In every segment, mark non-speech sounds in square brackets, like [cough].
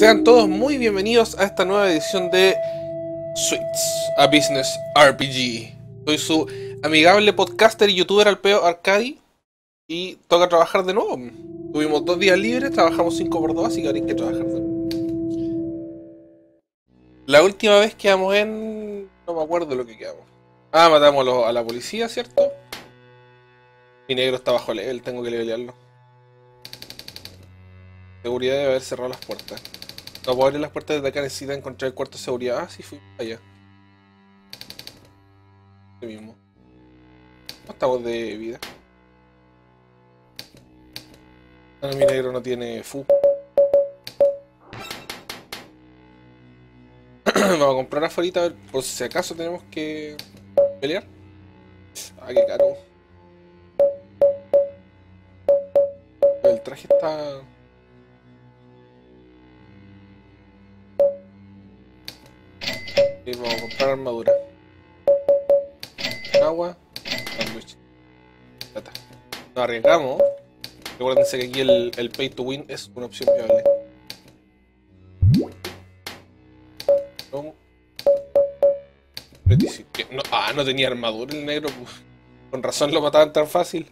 Sean todos muy bienvenidos a esta nueva edición de Sweets, a Business RPG. Soy su amigable podcaster y youtuber Alpeo Arcadi y toca trabajar de nuevo. Tuvimos dos días libres, trabajamos 5 por 2, así que ahora hay que trabajar de nuevo. La última vez quedamos en... no me acuerdo lo que quedamos. Ah, matamos a, a la policía, ¿cierto? Mi negro está bajo level, tengo que levelearlo. Seguridad debe haber cerrado las puertas. No puedo abrir las puertas desde acá, necesita encontrar el cuarto de seguridad. Ah, sí, fui allá. Este mismo. ¿Cómo estamos de vida? Ah, mi negro no tiene fu. [clears throat] Vamos a comprar afuera a ver por si acaso tenemos que pelear. Ah, qué caro. El traje está... Vamos a comprar armadura. Agua. Sándwich. Nos arriesgamos. Recuérdense que aquí el, pay to win es una opción viable. No, ah, no tenía armadura el negro. pues. Con razón lo mataban tan fácil.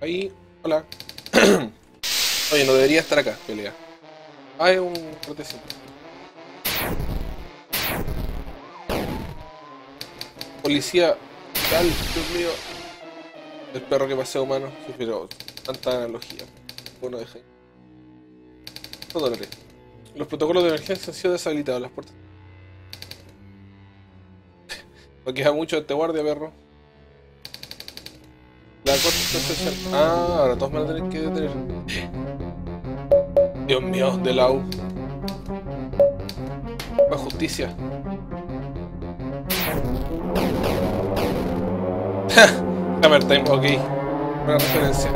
Ahí, hola. Oye, no debería estar acá, pelea. Ah, es un protección. Policía, tal, Dios mío. El perro que pasea humano. Pero tanta analogía. Bueno, deja dólares. Los protocolos de emergencia han sido deshabilitados. Las puertas. [laughs] No queda mucho de este guardia, perro. La corte especial. Ah, ahora todos me van a que detener. Dios mío, de la U. La justicia. [laughs] Hammer Time, ok. Buena referencia.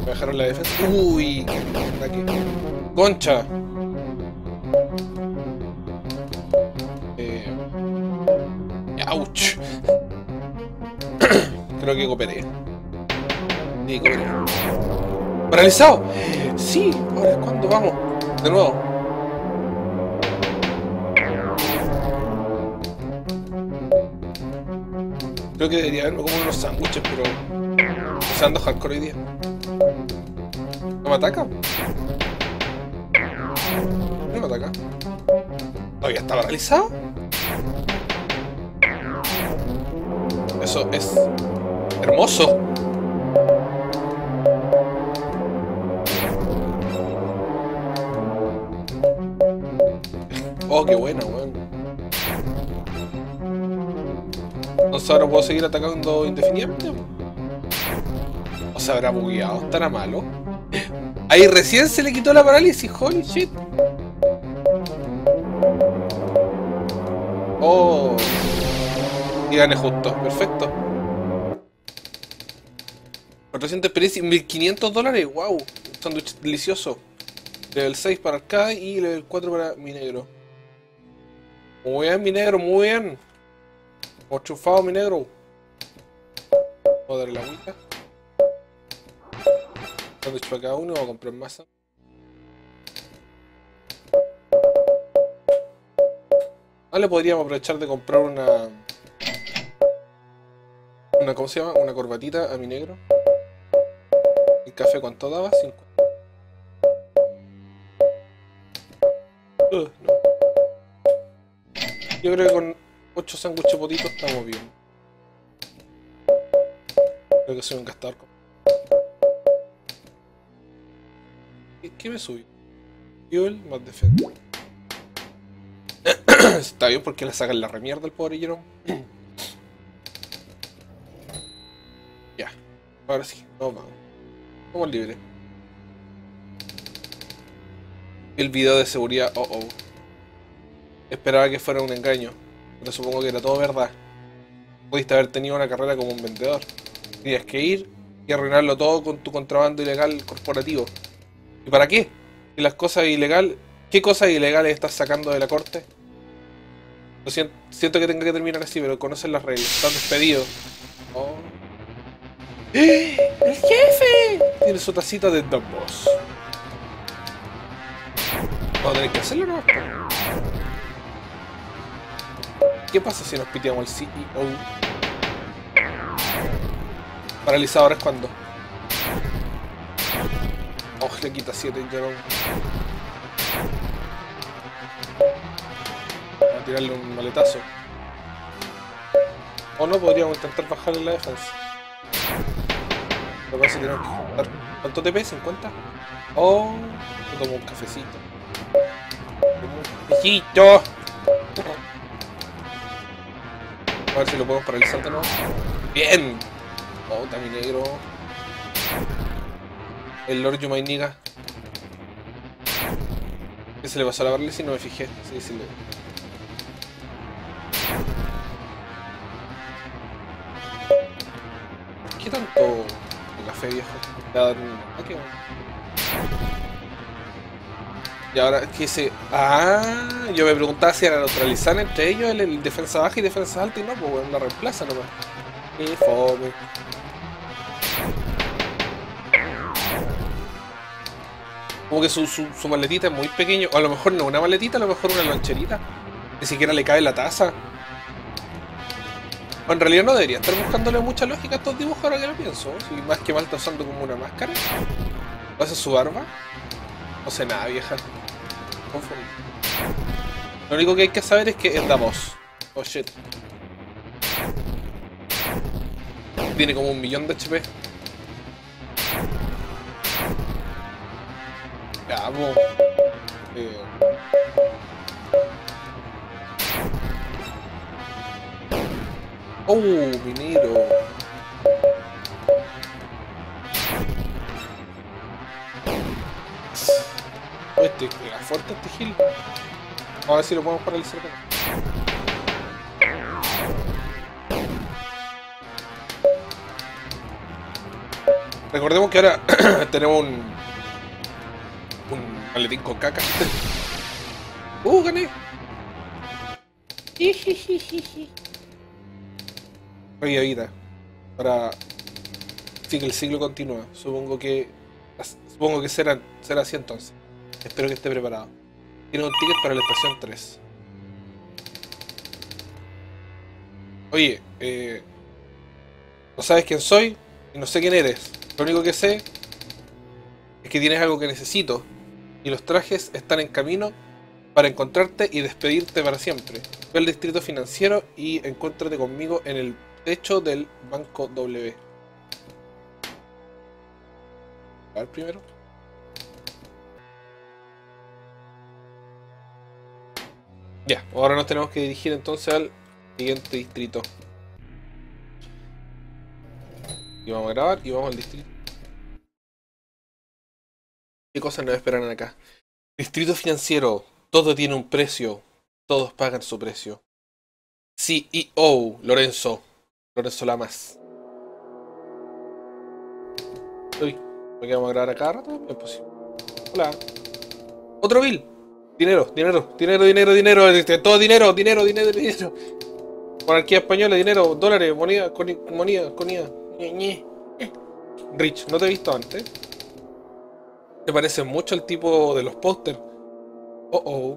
Me bajaron la defensa. Uy, ataque. Concha. Cooperé. Sí, cooperé. ¡Paralizado! Sí, ahora es cuando vamos. De nuevo. Creo que debería haberme comido unos sándwiches, pero. Usando hardcore hoy día. ¿No me ataca? ¿No me ataca? ¿Todavía está paralizado? Eso es hermoso. Oh, qué bueno, weón. Entonces ahora puedo seguir atacando indefinidamente. ¿O se habrá bugueado? ¿Estará malo? [clears throat] Ahí recién se le quitó la parálisis, holy shit. Oh. Y gané justo, perfecto. 400 experiencia, 1500 dólares, wow. Un sándwich delicioso. Level 6 para acá y level 4 para mi negro. Muy bien, mi negro, muy bien. Hemos mi negro. Vamos a darle la agüita. Sándwich para cada uno, vamos a comprar masa. Ah, le podríamos aprovechar de comprar una... Una, ¿cómo se llama? Una corbatita a mi negro. ¿El café cuánto daba? 50. Uh, no. Yo creo que con 8 sándwiches potitos estamos bien. Creo que soy un gastador. ¿Qué, qué me subí? Fuel más defensa. [coughs] Está bien porque le sacan la remierda al pobre Jerome. [coughs] ya. Ahora sí, vamos, vamos. Vamos libres. El video de seguridad, oh oh. Esperaba que fuera un engaño, pero supongo que era todo verdad. Pudiste haber tenido una carrera como un vendedor. Tenías que ir y arruinarlo todo con tu contrabando ilegal corporativo. ¿Y para qué? ¿Y las cosas ilegales? ¿Qué cosas ilegales estás sacando de la corte? Lo siento, siento que tenga que terminar así, pero conocen las reglas. Están despedidos. Oh. ¡Eh! ¡El jefe! Tiene su tacita de The Boss. Vamos a que hacerlo, ¿no? ¿Qué pasa si nos piteamos al CEO? Paralizador es cuando. Oh, le quita 7 ya no. Vamos a tirarle un maletazo. O no, podríamos intentar bajarle la defensa. Lo que pasa es que tenemos que juntar. ¿Cuánto TP? ¿50? Oh, me tomo un cafecito. Un. A ver si lo podemos paralizar de nuevo. ¡Bien! Oh, también negro. El Lord Yumainiga. ¿Qué se le pasó a la Barley si no me fijé? Sí, sí le... viejo? Ah, qué. Y ahora que se. Ah, yo me preguntaba si era neutralizar entre ellos el, defensa baja y defensa alta y no, pues bueno, la reemplaza nomás. Y fome. Como que su, su, maletita es muy pequeño. O a lo mejor no una maletita, a lo mejor una loncherita. Ni siquiera le cae la taza. En realidad no debería estar buscándole mucha lógica a estos dibujos ahora que lo pienso. Si más que mal está usando como una máscara. ¿O hace su barba? No sé nada, vieja. Confundido. Lo único que hay que saber es que es Davos. Oh shit. Tiene como un millón de HP. Ya, vamos. Eh. Oh, minero. Oh, este, pega fuerte este gil. Vamos a ver si lo podemos paralizar. Recordemos que ahora [clears throat] tenemos un. un maletín con caca. [laughs] ¡Uh, gané! Rey vida. Para. Sí, que el siglo continúa. Supongo que. Supongo que será, será así entonces. Espero que esté preparado. Tiene un ticket para la estación 3. Oye, eh, no sabes quién soy y no sé quién eres. Lo único que sé es que tienes algo que necesito y los trajes están en camino para encontrarte y despedirte para siempre. Ve al distrito financiero y encuéntrate conmigo en el techo del Banco W. A ver primero. Ya, ahora nos tenemos que dirigir entonces al siguiente distrito. Y vamos a grabar y vamos al distrito. ¿Qué cosas nos esperan acá? Distrito financiero. Todo tiene un precio. Todos pagan su precio. CEO, Lorenzo. Lorenzo Lamas. Uy, me quedamos a grabar a cada rato. Es posible. Hola. Otro bill. Dinero, dinero, dinero, dinero, dinero. este, Todo dinero, dinero, dinero, dinero. Monarquía española, dinero, dólares, moneda, moneda, Ñe. Rich, no te he visto antes. Me parece mucho el tipo de los pósters. Oh oh.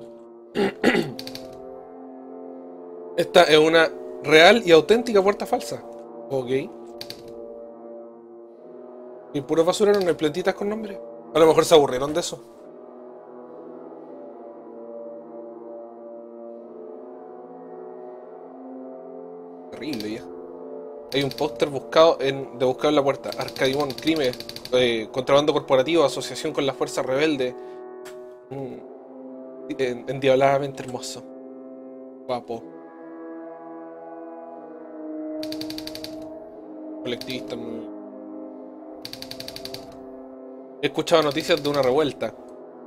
[clears throat] Esta es una real y auténtica puerta falsa. Ok. Y puro basurero, no hay plantitas con nombre. A lo mejor se aburrieron de eso. Terrible, ya. Hay un póster buscado en, de buscado en la puerta. Arcadimón, crimen, eh, contrabando corporativo, asociación con la fuerza rebelde. Mm, en- endiabladamente hermoso. Guapo. Colectivista. muy- He escuchado noticias de una revuelta.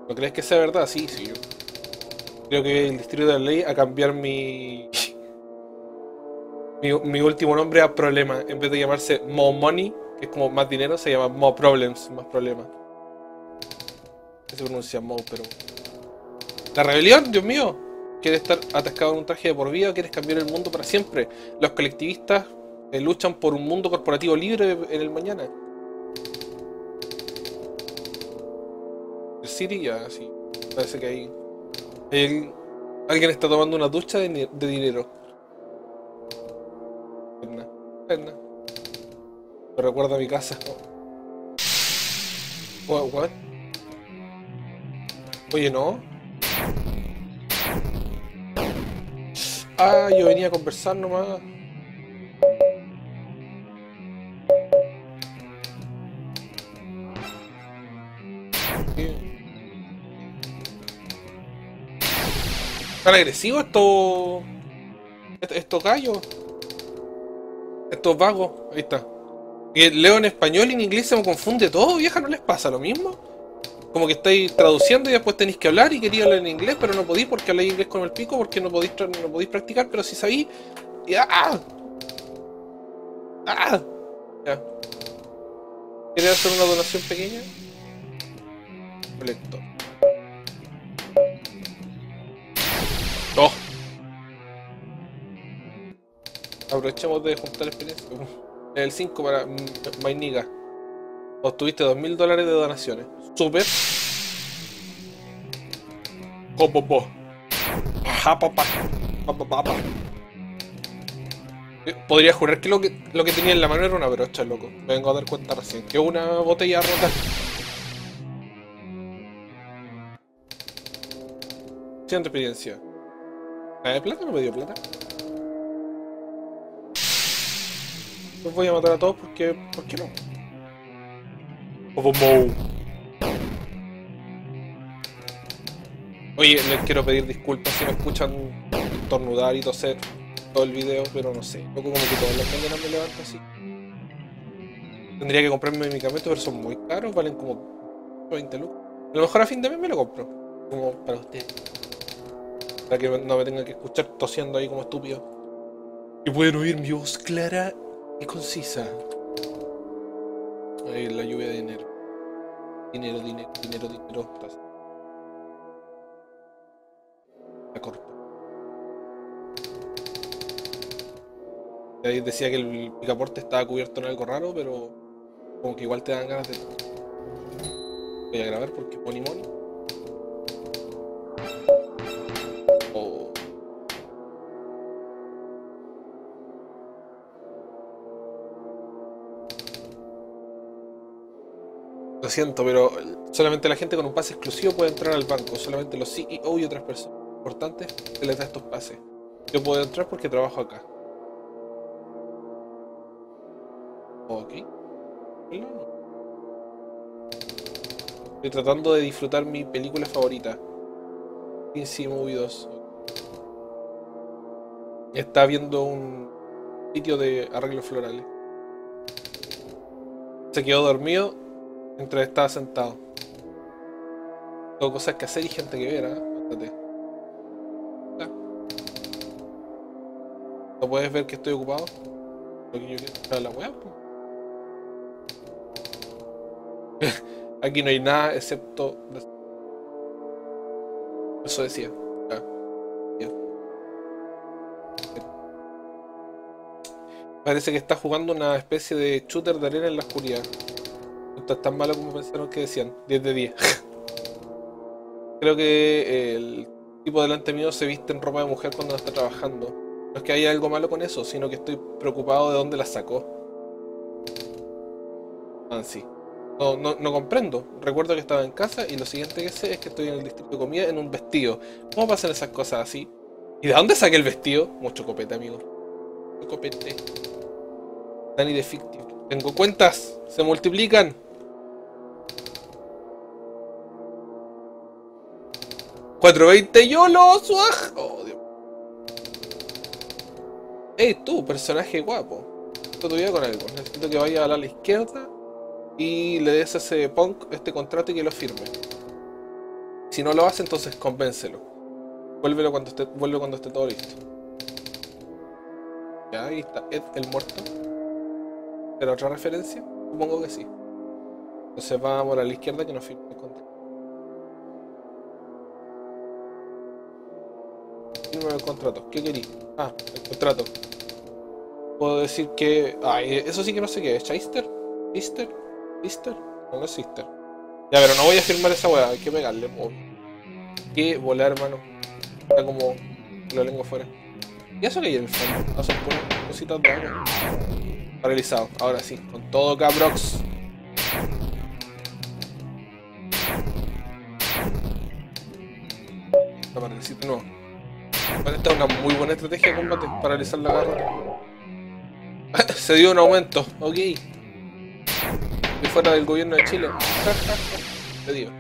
¿No crees que sea verdad? Sí, sí. yo Creo que el distrito de la ley a cambiar mi... mi. mi último nombre a problema. En vez de llamarse More Money, que es como más dinero, se llama More Problems, más problemas. Se pronuncia Mo, pero. ¿La rebelión? Dios mío. ¿Quieres estar atascado en un traje de por vida o quieres cambiar el mundo para siempre? Los colectivistas eh, luchan por un mundo corporativo libre en el mañana. El City ya, sí. Parece que hay- alguien está tomando una ducha de, de dinero. Perna, perna. Me recuerda a mi casa. What, what? Oye, no. Ah, yo venía a conversar nomás. ¿Están agresivos estos... est- estos gallos? Estos vagos. Ahí está. Y leo en español y en inglés se me confunde todo, vieja, ¿no les pasa lo mismo? Como que estáis traduciendo y después tenéis que hablar y quería hablar en inglés, pero no podéis porque habláis inglés con el pico, porque no tra- no podéis practicar, pero si sabéis... y- ¡Ah! ¡Ah! Ya. ¿Quieres hacer una donación pequeña? Colector. Aprovechemos de juntar experiencia. El 5 para mm, Mainiga. Obtuviste 2.000 dólares de donaciones. Super. Papá. Eh, Podría jurar que lo, que lo que tenía en la mano era una brocha, loco. Me vengo a dar cuenta recién. Que una botella rota. Siguiente experiencia. ¿La de plata no me dio plata? Los voy a matar a todos porque... ¿Por qué no? Popomo. Oye, les quiero pedir disculpas si me escuchan tornudar y toser todo el video, pero no sé. Yo como que todas las mañanas me levanto así. Tendría que comprarme medicamentos, pero son muy caros, valen como 20 lucas. A lo mejor a fin de mes me lo compro. Como para usted. Para que no me tenga que escuchar tosiendo ahí como estúpido. Y pueden oír mi voz clara y concisa. Ahí la lluvia de dinero. Dinero, dinero, dinero, dinero. La corto. Y Ahí decía que el picaporte estaba cubierto en algo raro, pero como que igual te dan ganas de. Voy a grabar porque Money Money. Lo siento, pero solamente la gente con un pase exclusivo puede entrar al banco. Solamente los CEO y otras personas importantes se les da estos pases. Yo puedo entrar porque trabajo acá. Ok. Estoy tratando de disfrutar mi película favorita. Quincy Movie 2. Está viendo un sitio de arreglos florales. Se quedó dormido mientras estaba sentado. Tengo cosas que hacer y gente que ver. Ya. ¿No puedes ver que estoy ocupado? Lo que yo quiero web. [laughs] Aquí no hay nada excepto. Eso decía. Parece que está jugando una especie de shooter de arena en la oscuridad. Está tan malo como pensaron que decían. 10 de 10. [laughs] Creo que el tipo delante mío se viste en ropa de mujer cuando está trabajando. No es que haya algo malo con eso, sino que estoy preocupado de dónde la sacó. Nancy. No, no, no comprendo. Recuerdo que estaba en casa y lo siguiente que sé es que estoy en el distrito de comida en un vestido. ¿Cómo pasan esas cosas así? ¿Y de dónde saqué el vestido? Mucho copete, amigo. Mucho copete. Danny de Fictive. Tengo cuentas. Se multiplican. ¡420 YOLO! ¡Swag! Oh, Dios. Ey, tú, personaje guapo. Esto tu con algo. Necesito que vaya a la izquierda y le des a ese punk este contrato y que lo firme. Si no lo hace, entonces convéncelo. Vuélvelo cuando esté, vuelve cuando esté todo listo. Ya, ahí está Ed el muerto. ¿Era otra referencia? Supongo que sí. Entonces vamos a la izquierda que nos firme firmar el contrato. ¿Qué querí? Ah, el contrato. Puedo decir que... Ah, eso sí que no sé qué es. ¿Chister? ¿Sister? ¿Sister? No, no es Sister. Ya, pero no voy a firmar esa weá. Hay que pegarle. Po. Que volar, hermano. Está como... Lo lengua fuera. ¿Y eso hay en el fondo? No cositas de. Paralizado. Ahora sí. Con todo cabrox. No, paralizito no. Esta es una muy buena estrategia de combate. Paralizar la garra. [laughs] Se dio un aumento. Ok. Y fuera del gobierno de Chile. [laughs] Se dio.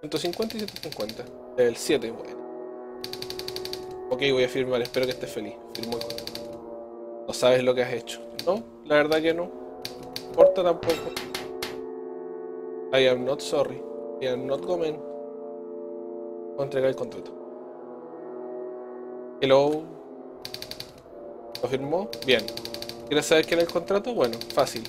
150 y 150. El 7, bueno. Ok, voy a firmar. Espero que estés feliz. Firmo. No sabes lo que has hecho. No, la verdad que no. No importa tampoco. I am not sorry. I am not going. A entregar el contrato. Hello. ¿Lo firmó? Bien. ¿Quieres saber qué era el contrato? Bueno, fácil.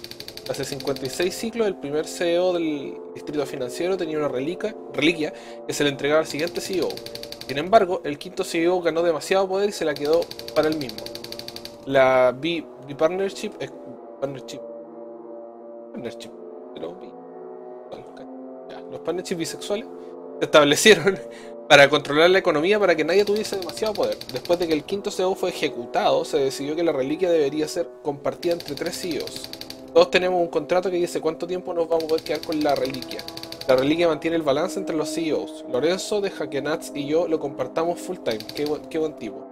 Hace 56 ciclos, el primer CEO del distrito financiero tenía una reliquia, reliquia que se le entregaba al siguiente CEO. Sin embargo, el quinto CEO ganó demasiado poder y se la quedó para él mismo. La B, Partnership es Partnership. Partnership. Pero los partnerships bisexuales se establecieron para controlar la economía para que nadie tuviese demasiado poder. Después de que el quinto CEO fue ejecutado, se decidió que la reliquia debería ser compartida entre tres CEOs. Todos tenemos un contrato que dice cuánto tiempo nos vamos a poder quedar con la reliquia. La reliquia mantiene el balance entre los CEOs. Lorenzo de Hackenats y yo lo compartamos full time. Qué, qué buen tipo.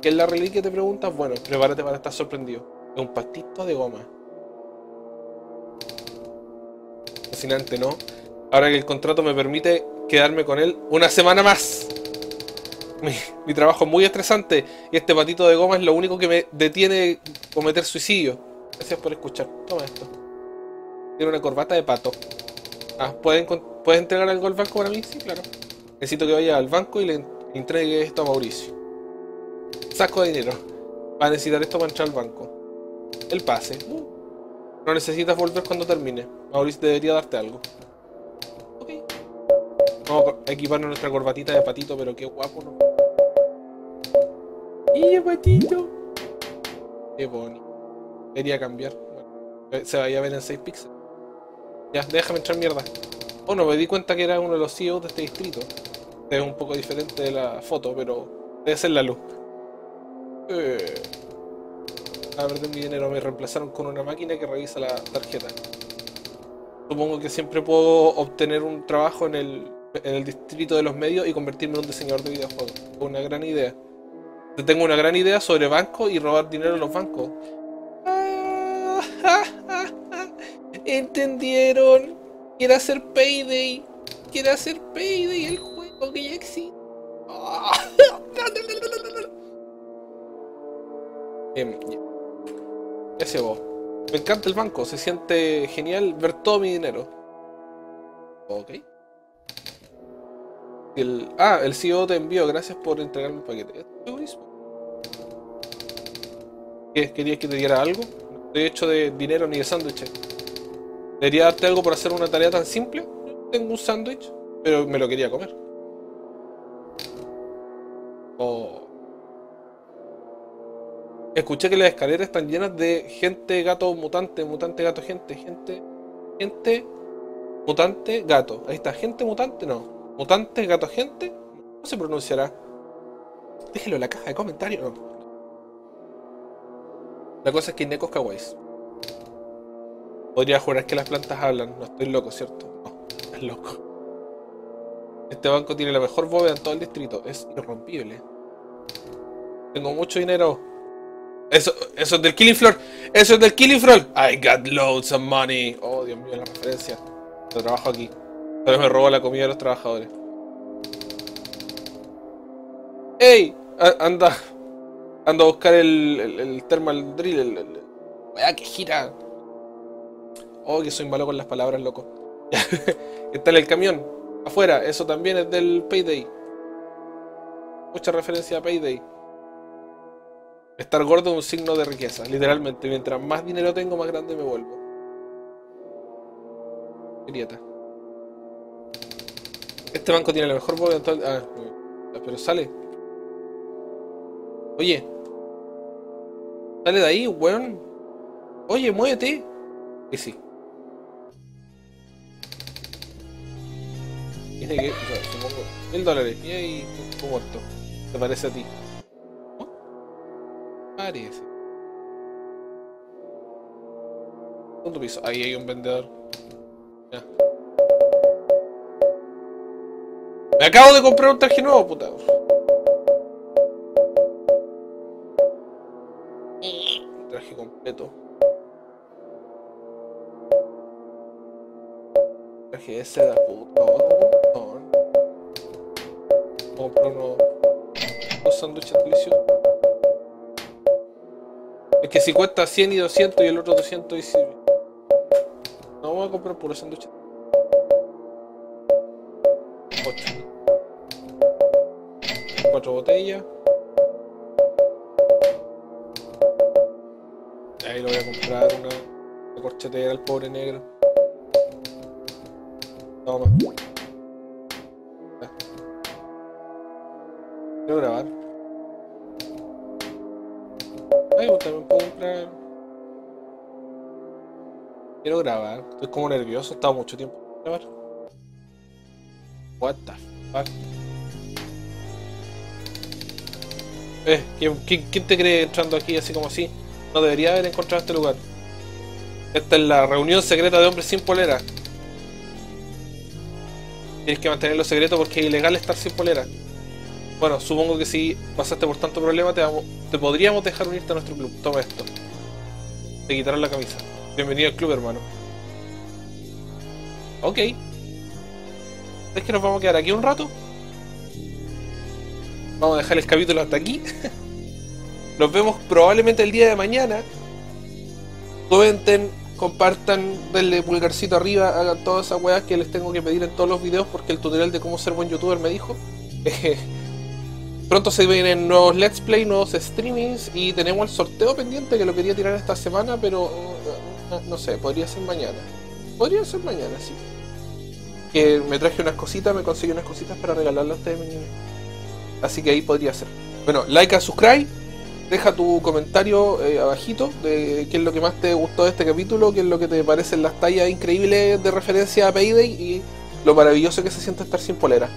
¿Qué es la reliquia? Te preguntas. Bueno, prepárate para estar sorprendido. Es un pastito de goma. Fascinante, ¿no? Ahora que el contrato me permite quedarme con él una semana más. Mi, trabajo es muy estresante y este patito de goma es lo único que me detiene de cometer suicidio. Gracias por escuchar. Toma esto. Tiene una corbata de pato. Ah, ¿pueden, ¿puedes entregar algo al banco para mí? Sí, claro. Necesito que vaya al banco y le entregue esto a Mauricio. Saco de dinero. Va a necesitar esto para entrar al banco. El pase. Uh. No necesitas volver cuando termine. Mauricio debería darte algo. Vamos a equiparnos nuestra corbatita de patito, pero qué guapo, ¿no? ¡Y patito! Qué bonito. Quería cambiar. Se vaya a ver en 6 píxeles. Ya, déjame entrar mierda. Bueno, me di cuenta que era uno de los CEOs de este distrito. Es un poco diferente de la foto, pero debe ser la luz. Eh. A ver, de mi dinero me reemplazaron con una máquina que revisa la tarjeta. Supongo que siempre puedo obtener un trabajo en el en el distrito de los medios y convertirme en un diseñador de videojuegos. Una gran idea. Tengo una gran idea sobre bancos y robar dinero en los bancos. [laughs] ¿Entendieron? Quiere hacer Payday. Quiere hacer Payday, el juego que ya existe. [laughs] Bien, Ese vos. Me encanta el banco, se siente genial ver todo mi dinero. Ok ah, el CEO te envió, gracias por entregarme el paquete. ¿Qué? ¿Querías que te diera algo? No estoy hecho de dinero ni de sándwiches. ¿Debería darte algo por hacer una tarea tan simple? Tengo un sándwich, pero me lo quería comer. Oh. Escuché que las escaleras están llenas de gente, gato, mutante, mutante, gato, gente, gente, gente, mutante, gato. Ahí está, gente, mutante, no. Mutante, gato, gente. ¿Cómo se pronunciará? Déjelo en la caja de comentarios. La cosa es que hay necos kawaiis. Podría jurar que las plantas hablan. No estoy loco, ¿cierto? No, es loco. Este banco tiene la mejor bóveda en todo el distrito. Es irrompible. Tengo mucho dinero. Eso, eso es del Killing Floor. Eso es del Killing Floor. I got loads of money. Oh, Dios mío, la referencia. Yo trabajo aquí. Pero me robó la comida de los trabajadores. ¡Ey! Anda. Anda a buscar el, el, thermal drill. El, el, que gira. Oh, que soy malo con las palabras, loco. [laughs] Está en el camión. Afuera. Eso también es del Payday. Mucha referencia a Payday. Estar gordo es un signo de riqueza, literalmente. Mientras más dinero tengo, más grande me vuelvo. Grieta. Este banco tiene la mejor bóveda. Ah, pero sale. Oye. Sale de ahí, weón. Oye, muévete. Y sí. Tiene que. supongo. Mil dólares. Y ahí muerto. ¿Te parece a ti? ¿No? Parece. Segundo piso. Ahí hay un vendedor. Me acabo de comprar un traje nuevo, puta. traje completo. Traje de seda, puta. Comprar unos, dos sándwiches deliciosos. Es que si cuesta 100 y 200 y el otro 200 y si... No voy a comprar puro sándwiches. Cuatro botellas. Ahí lo voy a comprar una, corchetera al pobre negro. Toma. Quiero grabar. Ay, pues también puedo comprar. Quiero grabar. Estoy como nervioso, he estado mucho tiempo grabar. What the fuck. Eh, ¿quién, te cree entrando aquí así como así? No debería haber encontrado este lugar. Esta es la reunión secreta de hombres sin polera. Tienes que mantenerlo secreto porque es ilegal estar sin polera. Bueno, supongo que si pasaste por tanto problema te, podríamos dejar unirte a nuestro club. Toma esto. Te quitarán la camisa. Bienvenido al club, hermano. Ok. ¿Es que nos vamos a quedar aquí un rato? Vamos a dejar el capítulo hasta aquí. [laughs] Nos vemos probablemente el día de mañana. Comenten, compartan, denle pulgarcito arriba, hagan todas esas weas que les tengo que pedir en todos los videos porque el tutorial de cómo ser buen youtuber me dijo. [laughs] Pronto se vienen nuevos let's play, nuevos streamings y tenemos el sorteo pendiente que lo quería tirar esta semana, pero no, sé, podría ser mañana. Podría ser mañana, sí. Que me traje unas cositas, me conseguí unas cositas para regalarlas a ustedes, Así que ahí podría ser. Bueno, like and subscribe. Deja tu comentario eh, abajito de qué es lo que más te gustó de este capítulo, qué es lo que te parecen las tallas increíbles de referencia a Payday y lo maravilloso que se siente estar sin polera.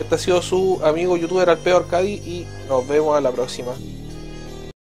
Este ha sido su amigo youtuber Alpeo Arcadi y nos vemos a la próxima.